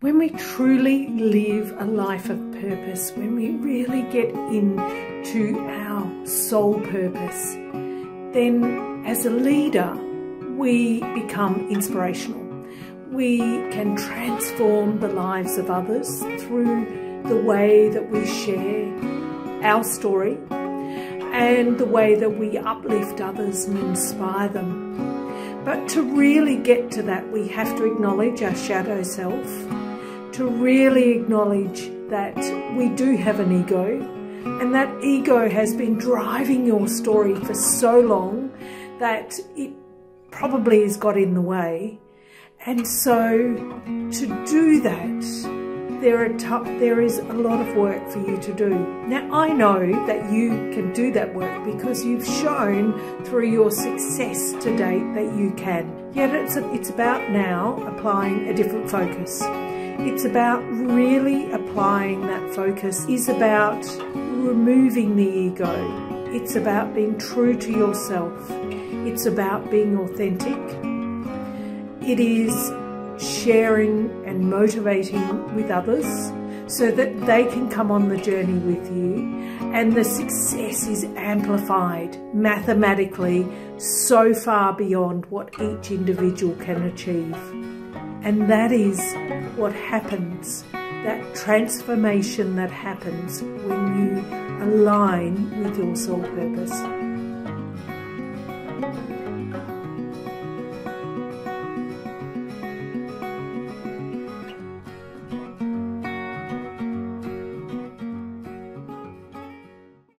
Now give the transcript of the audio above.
When we truly live a life of purpose, when we really get into our soul purpose, then as a leader, we become inspirational. We can transform the lives of others through the way that we share our story and the way that we uplift others and inspire them. But to really get to that, we have to acknowledge our shadow self to really acknowledge that we do have an ego and that ego has been driving your story for so long that it probably has got in the way. And so to do that, there, are there is a lot of work for you to do. Now, I know that you can do that work because you've shown through your success to date that you can. Yet it's, it's about now applying a different focus. It's about really applying that focus, is about removing the ego. It's about being true to yourself. It's about being authentic. It is sharing and motivating with others so that they can come on the journey with you and the success is amplified mathematically so far beyond what each individual can achieve. And that is what happens, that transformation that happens when you align with your soul purpose.